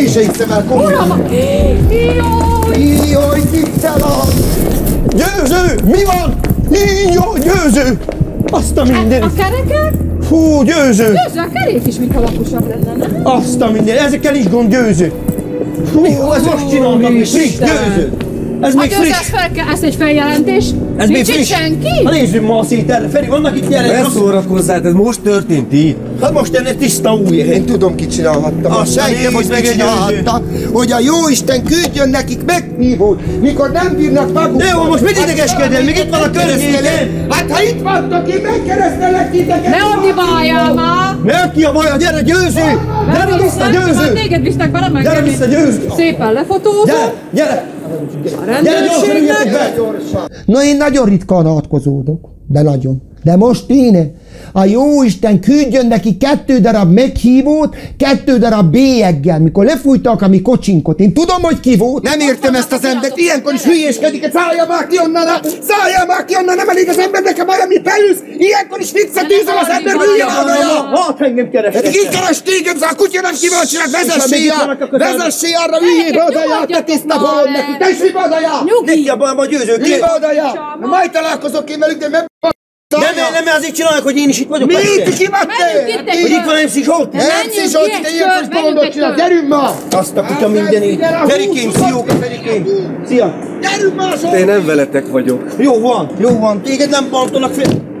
És egy szemel komolyan. Jaj! Jaj, a... Győző! Mi van? Jó, győző! Azt a A mindenit! kerekek? Fú, győző! Közben a kerék is mintha laposabb lenne, nem? Azt a minden, ezekkel is gond győző! Fú, ez most csináltam, friss, győző! Ez A még friss! ez, fel kell, ez egy feljelentés. Ez még Nincs itt friss! senki? Ha nézzünk ma a széterre, Feri, vannak itt Ne gyerekek? szórakozzál, ez most történt így. Hát most ennek tiszta új. Én tudom, ki csinálhatta. Azt sejtem, hogy nézd meg ki egy csinálhatta. Hogy a jóisten küldjön nekik meghívót, mikor nem bírnak maguk. De jó, most mit idegeskedél? Még itt van a környéken. Hát ha itt vannak, én megkeresztelek titeket. Ne ordibáljál már! Ne ki a baj, gyere, győző! Gyere vissza, győző! téged visznek be, nem Gyere vissza, győző! Szépen lefotózom. Gyere, gyere! A rendőrségnek. Na én nagyon ritkán átkozódok, de nagyon. De most én, a jóisten küldjön neki kettő darab meghívót, kettő darab bélyeggel, mikor lefújtak a mi kocsinkot. Én tudom, hogy ki volt. Nem értem ezt az embert, ilyenkor is hülyéskedik, szállja már ki onnan, szállja már ki onnan, nem elég az embernek a valami felülsz, ilyenkor is viccet tűzöl az ember, hülye van Hát engem kerestek. ki keres téged, az a kutya nem vezessé a közelben. vezessé arra hülyébe odaja, te tiszta bolond neki, te is hülyébe odaja! Neki a baj, a győző, ki? Odaja! Majd találkozok én velük, de meg azért csinálják, hogy én is itt vagyok. Mi itt ki vagy Menjünk itt te? egy Hogy itt van MC Zsolt? Szízsolt, ki te ilyenkor kör, bolondot csinál, gyerünk ma! Azt a kutya mindenit. Ferikém, szióka, Ferikém. Szia. Gyerünk ma, De én nem veletek vagyok. Jó van, jó van. Téged nem baltonak fél.